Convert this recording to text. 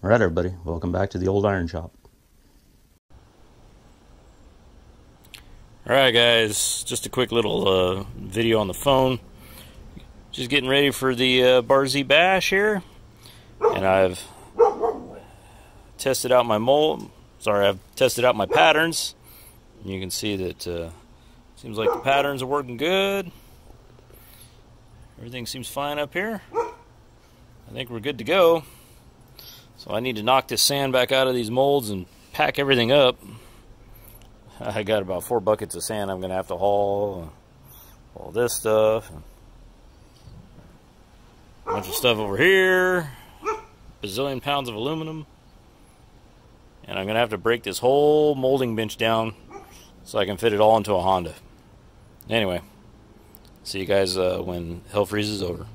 Alright everybody, welcome back to the old iron shop. Alright guys, just a quick little uh, video on the phone. Just getting ready for the uh, Bar Z Bash here. And I've tested out my mold. Sorry, I've tested out my patterns. You can see that uh, seems like the patterns are working good. Everything seems fine up here. I think we're good to go. So I need to knock this sand back out of these molds and pack everything up. I got about four buckets of sand I'm going to have to haul. All this stuff. A bunch of stuff over here. Bazillion pounds of aluminum. And I'm going to have to break this whole molding bench down so I can fit it all into a Honda. Anyway, see you guys uh, when hell freezes over.